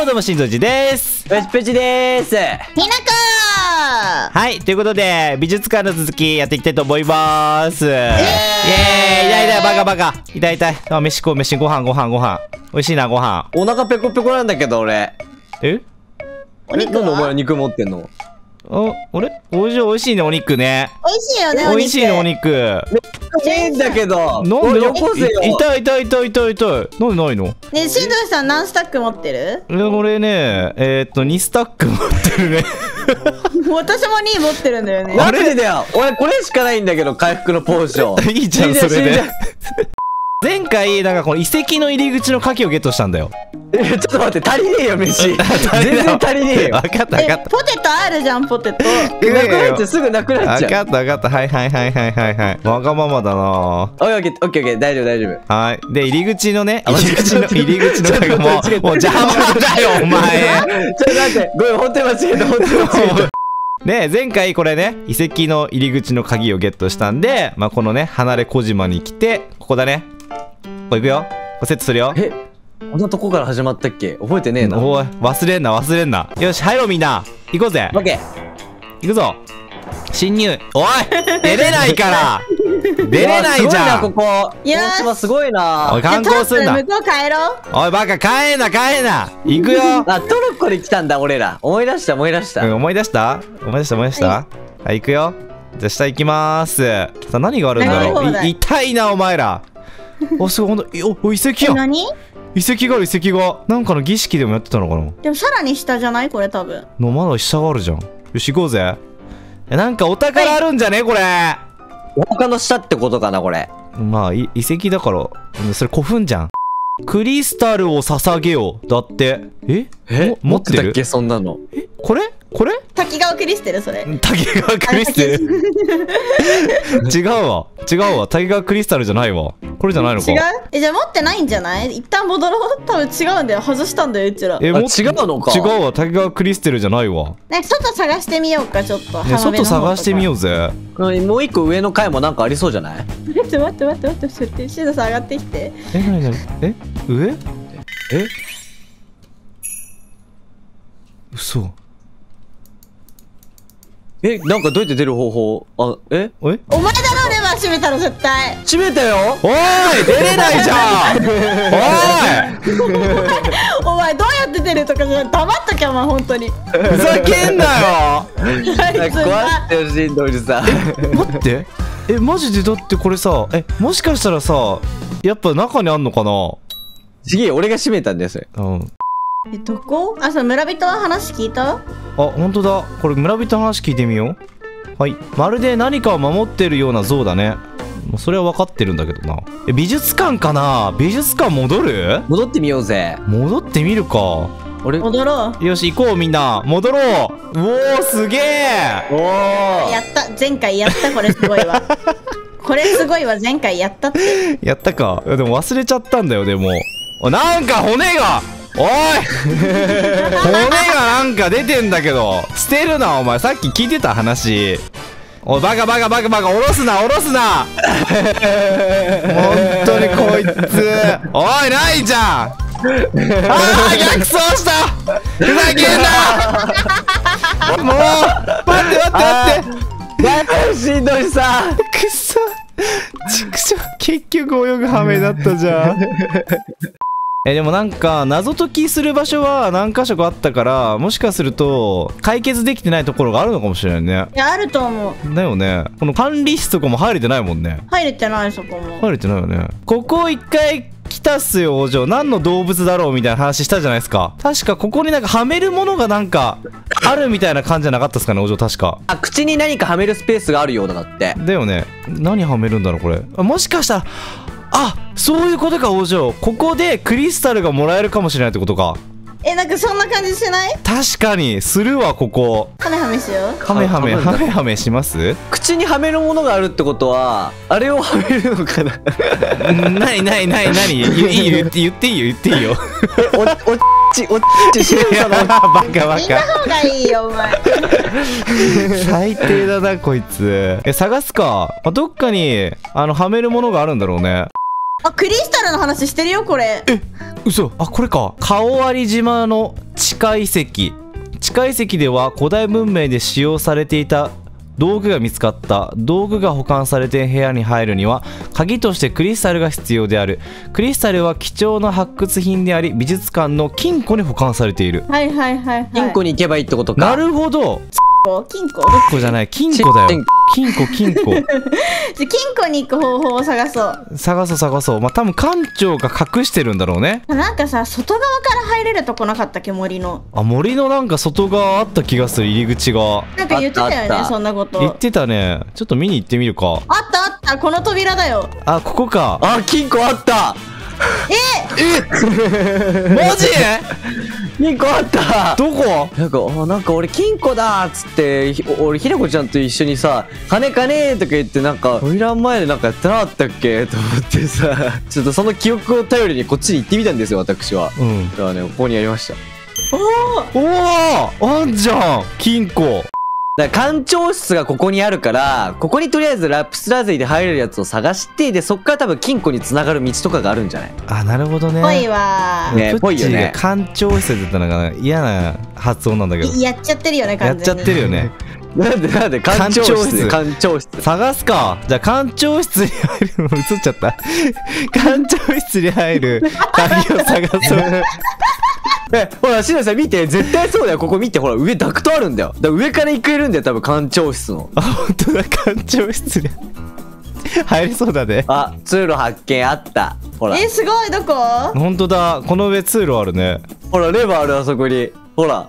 どうもどうもしんぞじです。ペチペチでーす。ひなこ。はいということで美術館の続きやっていきたいと思います。イエーイ。痛い痛いバカバカ。痛い痛い。あ飯食おう飯ご飯ご飯。ご飯美味しいなご飯。お腹ペコペコなんだけど俺。え？お肉えなんでお前肉持ってんの？お俺おいしい美味しいねお肉ね。美味しいよねお肉。美味しいねお肉。いいんだけど。なんで？おいよこせよ。い痛い痛い痛い痛い痛い。なんでないの？ねえしんどいさん何スタック持ってる？え俺ねえー、っと2スタック持ってるね。私も2持ってるんだよね。なんでだよ。俺これしかないんだけど回復のポーション。いいじゃんそれで前回なんかこの遺跡の入り口の鍵をゲットしたんだよ。えちょっと待って足りねえよ飯。全然足りねえよ。分かった分かえった。ポテトあるじゃんポテト。なくなっちゃうすぐなくなっちゃう分かった分かったはいはいはいはいはいはいわがままだなオッケーオッケーオッケー大丈夫大丈夫はいで入り口のねあ入り口の入り口の鍵ももう邪魔だよお前ちょっと待ってごめん本当に間違えた本当に間違えたで前回これね遺跡の入り口の鍵をゲットしたんで、まあ、このね離れ小島に来てここだねここ行くよ。ここセットするよ。えこんなとこから始まったっけ？覚えてねえな。オおい忘れんな忘れんな。よし入ろうみんな。行こうぜ。ッケー。行くぞ。侵入。おい 出れないから。出れないじゃん。すごいなここ。よし。大島すごいな。おい観光すんな。向こう帰ろう。おいバカ帰んな帰んな。行くよ。あトロッコで来たんだ俺ら。思い出した思い出した、うん思い出した？思い出した思い出した？はい、行くよ。じゃあ下行きまーす。さあ何があるんだろう。痛いなお前ら おすごいほんといおお遺跡や。え何？遺跡がある遺跡が。なんかの儀式でもやってたのかな？でもさらに下じゃない？これ多分。のまだ下があるじゃん。よし行こうぜ。えなんかお宝あるんじゃね？これ。お腹の下ってことかなこれ。まあい遺跡だからうんそれ古墳じゃん。クリスタルを捧げよう。だって。え？も持ってる？たっけ？そんなの。え？これ？これ？滝川クリステルそれ。滝川クリステル？違うわ。違うわ。滝川クリスタルじゃないわ。これじゃないのか。違う？えじゃあ持ってないんじゃない？一旦戻ろう。多分違うんだよ。外したんだようちら。えもあ違うのか。違うわ。滝川クリステルじゃないわ。ね外探してみようかちょっと、ね外探してみよううぜ。うんもう一個上の階もなんかありそうじゃない？待って待って待って待って待ってシードさん上がってきて。えなになにえ？上？え？嘘えなんかどうやって出る方法？あえ？えお前だろレバー閉めたの絶対。閉めたよ。おい出れないじゃん。おお前どうやって出るとかじゃ黙っときゃお前本当に。いふざけんなよ。壊はしてほしいんだおじさん。待って。えマジで？だってこれさえもしかしたらさやっぱ中にあんのかな？ちげえ俺が閉めたんですようんえどこ？あそう村人は話聞いた？あ本当だ。これ村人の話聞いてみよう。はい。まるで何かを守ってるような像だね。もうそれは分かってるんだけどな。え美術館かな？美術館戻る？戻ってみようぜ。戻ってみるか。俺お戻ろう。よし行こうみんな。戻ろう。おおすげえ。おやった。前回やった。これすごいわ。これすごいわ。前回やったって。やったか。でも忘れちゃったんだよでも。おなんか骨がおい！骨がなんか出てんだけど。捨てるなお前。さっき聞いてた話。おいバカバカバカバカ。下ろすな下ろすな。本当にこいつ。おいないじゃん。あー逆走した。ふざけんな。もう待って待って待って。やばいしんどいさ。くっそ。ちくしょ結局泳ぐ羽目だったじゃんえでもなんか謎解きする場所は何箇所かあったからもしかすると解決できてないところがあるのかもしれないね。いやあると思う。だよね。この管理室とかも入れてないもんね。入れてないそこも。入れてないよね。ここ一回来たっすよ王女何の動物だろうみたいな話したじゃないですか。確かここになんかはめるものがなんかあるみたいな感じじゃなかったっすかね王女確か。あ口に何かはめるスペースがあるようだって。だよね。何はめるんだろうこれ。あもしかしたらあそういうことか王女ここでクリスタルがもらえるかもしれないってことか。えなんかそんな感じしない？確かに。するわここ。カメハメしよう。ハメ。ハメはハメハメします？口にはめるものがあるってことはあれをはめるのかな？なになになになにいいい言って言っていいよ言っていいよ。えおおっちおっちしんさんのバカバみん方がいいよお前。最低だなこいつ。え探すか。あどっかにあのはめるものがあるんだろうねあクリスタルの話してるよこれ。嘘。あこれか。顔割り島の地下遺跡。地下遺跡では古代文明で使用されていた道具が見つかった。道具が保管されている部屋に入るには鍵としてクリスタルが必要である。クリスタルは貴重な発掘品であり美術館の金庫に保管されている。はいはいはいはい。金庫に行けばいいってことか。なるほど金庫？金庫じゃない。金庫だよ。金金庫金庫。じゃ金庫に行く方法を探そう。探そう探そう。まあ多分館長が隠してるんだろうね。なんかさ外側から入れるとこなかったっけ森の。あ森のなんか外側あった気がする入り口が。なんか言ってたよねそんなこと。言ってたね。ちょっと見に行ってみるか。あったあった。この扉だよ。あここか。あ金庫あったマジ？金庫あった！どこ？なんかあなんか俺金庫だっつってひ俺ひなこちゃんと一緒にさ「金金」とか言ってなんか扉前でなんかやってなかったっけ？と思ってさちょっとその記憶を頼りにこっちに行ってみたんですよ私は。うん。だからねここにありました。おおあんじゃん！金庫だから館長室がここにあるからここにとりあえずラピスラズリで入れるやつを探してでそっから多分金庫につながる道とかがあるんじゃない？あなるほどね。ぽいわ。ねぽいよね。が館長室って言ったのが嫌な発音なんだけど。いやっちゃってるよねやっちゃってるよね。なんでなんで？館長室。館長室。探すか。じゃあ館長室に入るの映っちゃった。館長室に入る鍵を探そうえほらしのさん見て絶対そうだよ。ここ見てほら上ダクトあるんだよ。だから上から行けるんだよ多分館長室の。あ本当だ。館長室に入りそうだね。あ通路発見あった。ほら。えすごい。どこ？本当だ。この上通路あるね。ほらレバーあるあそこに。ほら。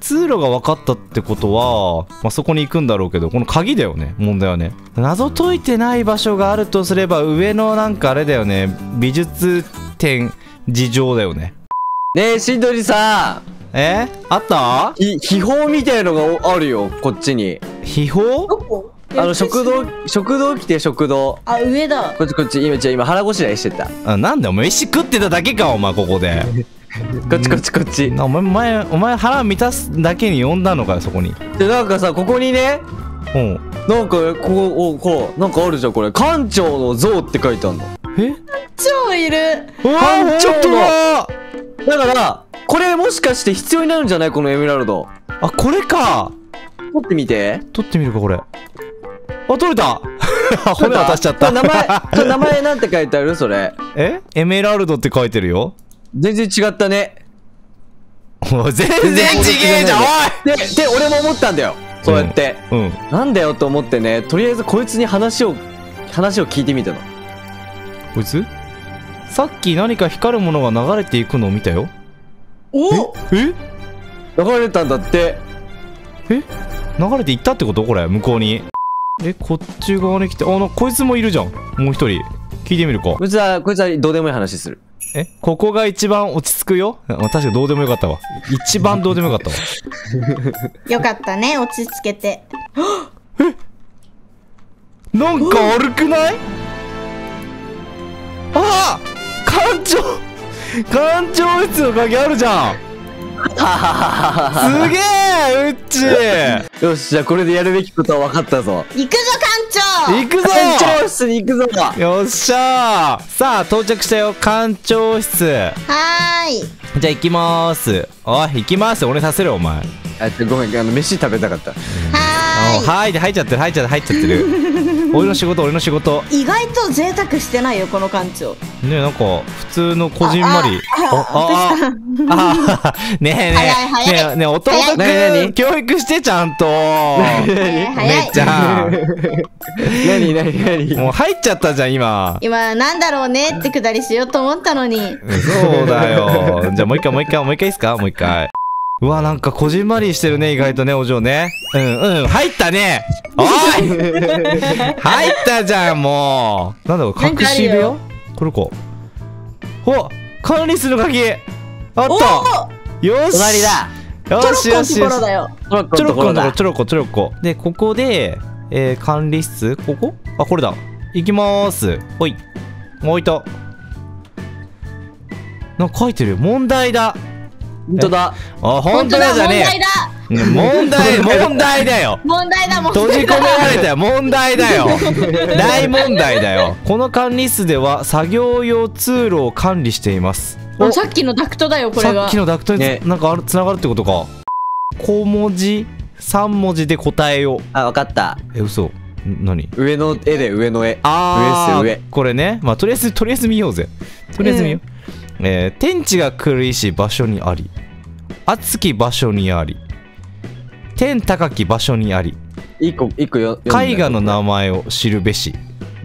通路が分かったってことは、まあ、そこに行くんだろうけどこの鍵だよね。問題はね。謎解いてない場所があるとすれば上のなんかあれだよね。美術展事情だよねねえしんどりさえ？あった？んひ秘宝みたいのがおあるよこっちに。秘宝？どこ？あの食堂食堂来て食堂。あ上だ。こっちこっち。今じゃ今腹ごしらえしてた。あなんだ前飯食ってただけかお前ここで。こっちこっちこっち。なお前前お前腹満たすだけに呼んだのかよそこに。でなんかさここにねうん。なんかここおほらなんかあるじゃんこれ。館長の像って書いてあるのえ？超いる。うわ館長の本当だ。だからこれもしかして必要になるんじゃない？このエメラルド。あこれか。取ってみて。取ってみるかこれ。あ取れた。骨渡しちゃった。名前名前なんて書いてある？それ。え？エメラルドって書いてるよ。全然違ったね。おい全然違えじゃんでで俺も思ったんだよ。そうやって、おいうん。なんだよと思ってね。とりあえずこいつに話を話を聞いてみたのこいつさっき何か光るものが流れていくのを見たよ。おえ？流れたんだって。え？流れていったってこと？これ向こうに。え？こっち側に来てあなこいつもいるじゃん。もう一人。聞いてみるか。こいつはこいつはどうでもいい話する。え？ここが一番落ち着くよ？あ確かにどうでもよかったわ。一番どうでもよかったわ。よかったね落ち着けて。なんか悪くない？あ館長館長室の鍵あるじゃん。すげえうっちよしじゃあこれでやるべきことは分かったぞ。行くぞ館長。行くぞ。館長室に行くぞ。よっしゃー。さあ到着したよ館長室。はーい。じゃあ行きまーす。おい行きます。俺させるお前。あごめんあの飯食べたかった。はあはい。で入っちゃってる入っちゃってる入っちゃってる俺の仕事俺の仕事。意外と贅沢してないよこの館長。ねなんか普通のこじんまり。ああああねえねえねえねえ弟くん何教育してちゃんとめっちゃ何何何もう入っちゃったじゃん今今なんだろうねってくだりしようと思ったのにそうだよじゃあもう一回もう一回もう一回いいっすかもう一回うわなんかこじんまりしてるね意外とねお嬢ね。うんうん。入ったね。おい。入ったじゃんもう。なんだろう隠し部屋よこれかお管理室の鍵。あった。よし。隣だ。よしよし。よしところだよ。トロッコちょろっこのところだちょろっこちょろっこでここで、えー、管理室？ここ？あこれだ。行きまーす。ほい。置いたなんか書いてるよ。問題だ本当だ。あ本当だじゃねえ問題だ。ね問題問題だよ。問題だ問閉じ込められたよ。問題だよ。大問題だよ。この管理室では作業用通路を管理しています。あさっきのダクトだよこれが。さっきのダクトにつ、ね。なんかあるつながるってことか。小文字3文字で答えよう。あわかった。え嘘。ん何？上の絵で上の絵。あー。上っすこれね。まあとりあえずとりあえず見ようぜ。とりあえず見よう、えー天地が狂いし場所にあり熱き場所にあり天高き場所にあり上一個一個よ絵画の名前を知るべし。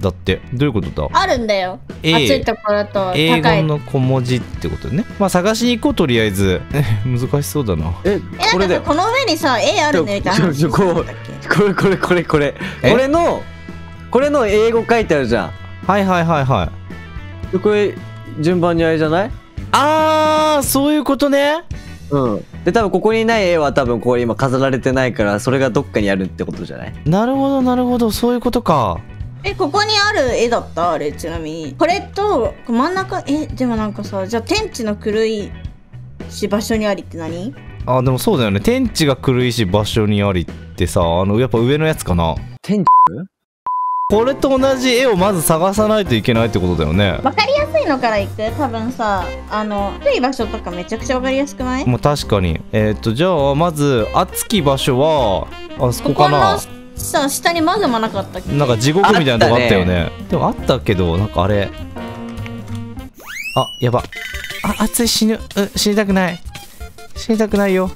だってどういうことだ？あるんだよ。A 暑いところと英高い。語の小文字ってことね。まあ探しに行こうとりあえず。難しそうだな。ええこれだよなんかこの上にさ絵あるねみたいな。こうだっけこれこれこれこれ。え？これのこれの英語書いてあるじゃん。はいはいはいはい。でこれ順番にあれじゃない？あーそういうことね。うん。で多分ここにない絵は多分これ今飾られてないからそれがどっかにあるってことじゃない？なるほどなるほど。そういうことか。えここにある絵だった？あれちなみに。これと真ん中？えでもなんかさじゃあ天地の狂いし場所にありって何？あでもそうだよね。天地が狂いし場所にありってさあのやっぱ上のやつかな。天これと同じ絵をまず探さないといけないってことだよね。わかりやすいのからいく？多分さあの低い場所とかめちゃくちゃわかりやすくない？もう確かに。えーっとじゃあまず熱き場所はあそこここのかなさ下にマグマなかったっけ？なんか地獄みたいなとこあったよね。でもあったけどなんかあれ。あやば。あ熱い死ぬ。う死にたくない。死にたくないよ。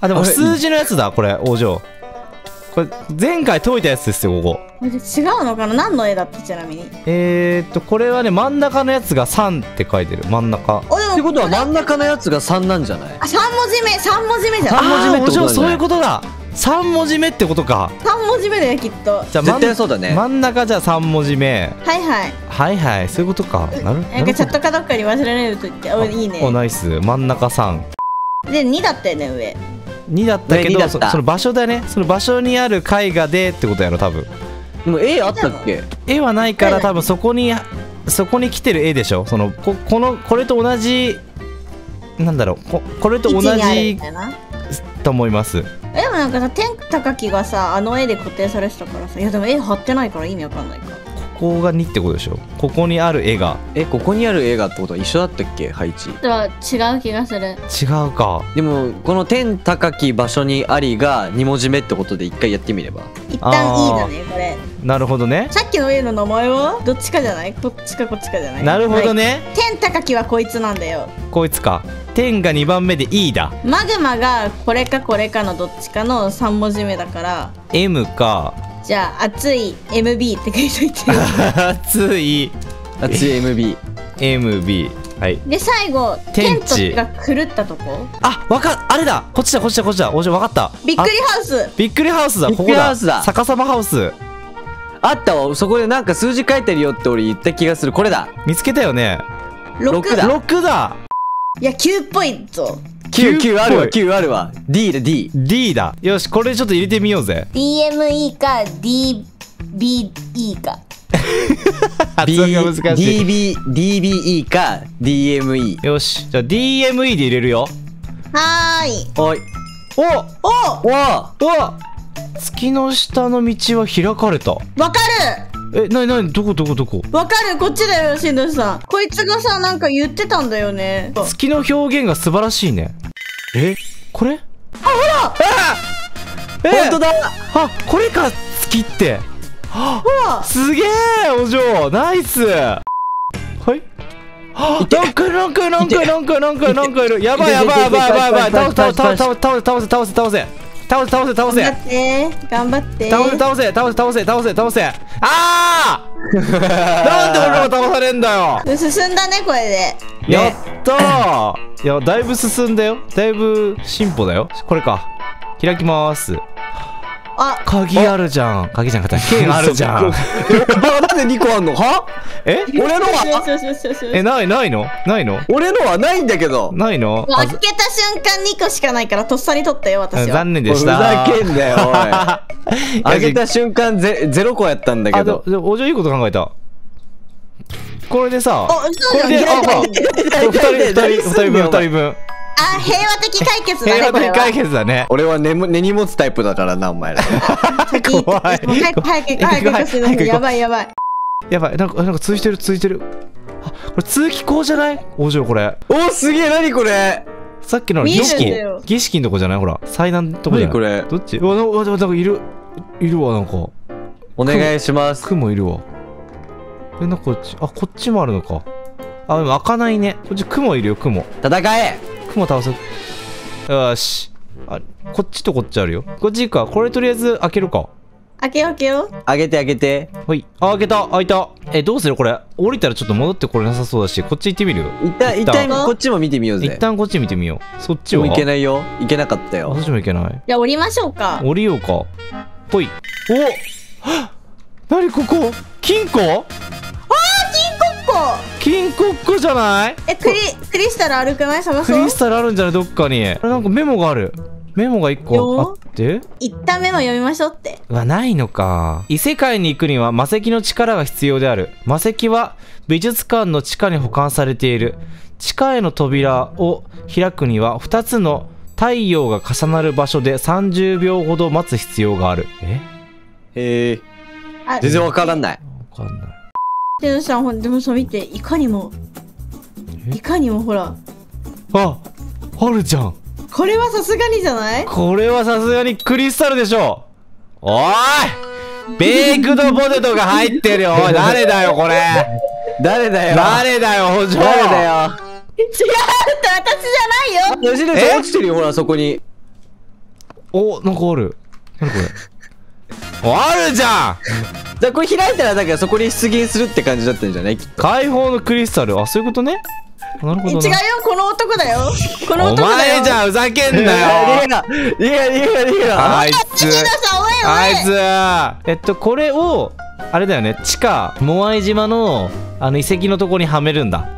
あでも数字のやつだこれ王女これ前回解いたやつですよここ。違うのかな？何の絵だったちなみに。えー、っとこれはね真ん中のやつが3って書いてる。真ん中。ってことは真ん中のやつが3なんじゃない？あ3文字目3文字目じゃん。三文字目ってことそういうことだ。3文字目ってことか。3文字目だよきっと。じゃあ絶対そうだね。真ん中じゃあ3文字目。はいはい。はいはいそういうことか。なるなんかチャットかどっかに忘れないと言っておいいね。おナイス。真ん中3で2だったよね上2だったけどそその場所だね。その場所にある絵画でってことやろ多分。でも絵あったっけ？絵はないから多分そこにそこに来てる絵でしょ。そのここのこれと同じなんだろうここれと同じと思います。えでもなんかさ天高きがさあの絵で固定されてたからさいやでも絵貼ってないから意味わかんないか。ここが2ってことでしょ？ここにある絵が。えここにある絵画ってことは一緒だったっけ？配置では違う気がする。違うか。でもこの天高き場所にありが2文字目ってことで一回やってみれば。一旦いいだねこれ。なるほどね。さっきの絵の名前はどっちかじゃない？こっちかこっちかじゃない？なるほどはい。ね天高きはこいつなんだよ。こいつか。天が2番目で E だ。マグマがこれかこれかのどっちかの3文字目だから。M かじゃあ熱い MB って書いといて熱い。熱い MB MB はい。で最後天天地とが狂ったとこ？あわかっあれだ。こっちだこっちだこっちだ。おじゃわかった。びっくりあハウス。びっくりハウスだ。ここだ。りハウスだ。逆さまハウス。あったわ。そこでなんか数字書いてるよって俺言った気がする。これだ。見つけたよね。6六だ。6だ。いや9っぽいぞ 9, 9あるわっぽい9あるわ。D だ D D だ。よしこれちょっと入れてみようぜ。DME か DBE か。発音が難しい。DB DBE か DME よしじゃあ DME で入れるよ。はーい。おい。おおわお月の下の道は開かれた。わかえなになにどこどこどこ？るわかる。こっちだよしんどさん。こいつがさなんか言ってたんだよね。月の表現が素晴らしいねえ？これ？ほえ本当だ！あこれか！月って。らすげえお嬢！ナイス！はい。あなんかなんかなんかなんかなんかなんかいるやばいやばいやばいやばいやばい。倒せ倒せ倒せ倒せ倒せ倒せ倒せ倒せ倒せ倒せ。頑張って頑張って。倒せ倒せ倒せ倒せ倒せ倒せ。あー! なんで俺らが倒されんだよ。進んだねこれで。やったー。いやだいぶ進んだよ。だいぶ進歩だよ。これか。開きますあ鍵あるじゃん。鍵じゃんかった。剣あるじゃん。あなんで2個あんの？は？え？俺のはえないないの？ないの？俺のはないんだけど。ないの？開けた瞬間2個しかないからとっさに取ったよ私は。残念ふでした。ざけんなよおい。開けた瞬間ゼゼロ個やったんだけど。お嬢いいこと考えた。これでさこれであだよ開いたほら。開いたこれ二人二人二人分二人分あ平和的解決だね平和的解決決だね。俺は根も根に持つタイプだからなお前ら。先怖い。早く早く早くやばいやばい。やばい。なんかなんか通じてる通じてる。あこれ通気口じゃない？お嬢これ。おすげえ何これ？さっきの儀式。儀式のとこじゃない？ほら祭壇のとこじゃない？何これ？どっち？うわなんかなんかいる。いるわなんか。お願いします。雲いるわ。えなんかこっち。あこっちもあるのか。あでも開かないね。こっち雲いるよ雲。戦え雲倒すよしあこっちとこっちあるよ。こっち行くか。これとりあえず開けるか。開けよう開けよう。あげてあげて。はい。あ開けた。開いた。えどうする？これ。降りたらちょっと戻ってこれなさそうだしこっち行ってみる？一旦一旦。こっちも見てみようぜ。一旦こっち見てみよう。そっちは？もういけないよ。いけなかったよ。あそっちもいけない。じゃあ降りましょうか。降りようか。ほい。おはっ。何ここ？金庫？ここ金庫っ子じゃない？えクリクリスタル歩くない探そう？クリスタルあるんじゃない？どっかに。あれなんかメモがある。メモが1個あよって？一旦メモ読みましょうって。うわないのか。異世界に行くには魔石の力が必要である。魔石は美術館の地下に保管されている。地下への扉を開くには2つの太陽が重なる場所で30秒ほど待つ必要がある。え？へえあ全然わからない。わかんないでもさほんでもさ見ていかにもえ？いかにもほらああるじゃん。これはさすがにじゃない？これはさすがにクリスタルでしょおいベイクドポテトが入ってるよ。おい誰だよこれ。誰だよ？誰だよ補助。誰だよ？違うって私じゃないよ。吉根さん落ちてるよほらそこに。おなんかある。何これ？おあるじゃん！じゃあこれ開いたらだからそこに出現するって感じだったんじゃない？解放のクリスタル？あそういうことね？なるほどな。違うよ。この男だよ。このお男だよ。前じゃふざけんなよ！逃げろ逃げろ逃げろあいつ。あいつ。えっとこれをあれだよね。地下モアイ島のあの遺跡のとこにはめるんだ